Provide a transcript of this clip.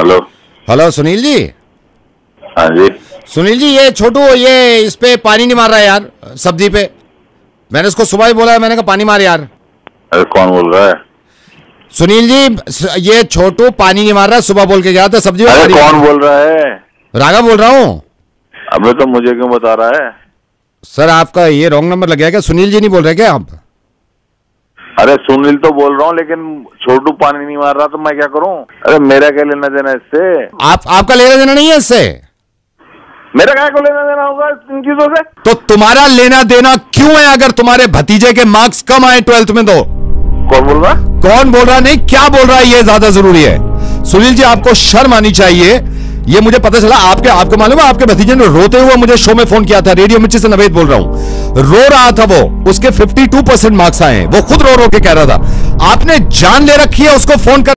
Hello hello Sunil ji हाँ जी। सुनील जी ये छोटू ये इस पे पानी नहीं मार रहा है यार सब्ज़ी पे। मैंने उसको सुबह ही बोला है मैंने कहा पानी मार यार। अरे कौन बोल रहा है? सुनील जी ये छोटू पानी नहीं मार रहा है सुबह बोल के गया था सब्ज़ी अरे कौन बोल रहा है? राघव बोल रहा हूँ। अबे तो मुझे क्यों बता रहा है? सर आपका ये रॉन्ग नंबर लग गया क्या? सुनील जी नहीं बोल रहे क्या आप? अरे सुनील तो बोल रहा हूँ लेकिन छोटू पानी नहीं मार रहा तो मैं क्या करूँ? अरे मेरा क्या लेना देना इससे? आप आपका लेना देना नहीं है इससे? मेरा क्या को लेना देना होगा इन चीज़ों से? तो तुम्हारा लेना देना क्यों है अगर तुम्हारे भतीजे के मार्क्स कम आए ट्वेल्थ में तो? कौन बोल रहा? कौन बोल रहा? नहीं क्या बोल रहा है ये ज़्यादा ज़रूरी है? सुनील जी, आपको शर्म आनी चाहिए। ये मुझे पता चला, आपके, आपको मालूम है, आपके भतीजे ने रोते हुए मुझे शो में फ़ोन किया था, रेडियो मिर्ची से नवेद बोल रहा हूँ। रो रहा था वो, उसके 52 परसेंट मार्क्स आए वो खुद रो रो के कह रहा था। आपने जान ले रखी है, उसको फ़ोन कर